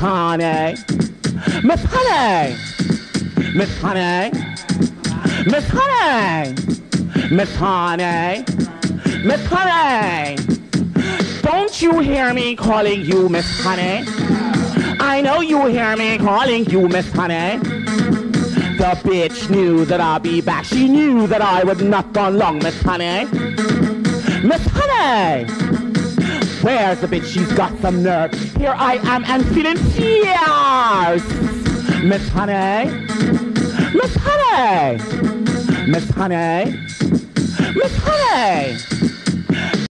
Honey, Miss Honey, Miss Honey, Miss Honey, Miss Honey, Miss Honey. Don't you hear me calling you Miss Honey? I know you hear me calling you Miss Honey. The bitch knew that I'd be back. She knew that I would not go long, Miss Honey. Miss Honey! Where's the bitch? She's got some nerve. Here I am and feeling fierce. Miss Honey. Miss Honey. Miss Honey. Miss Honey.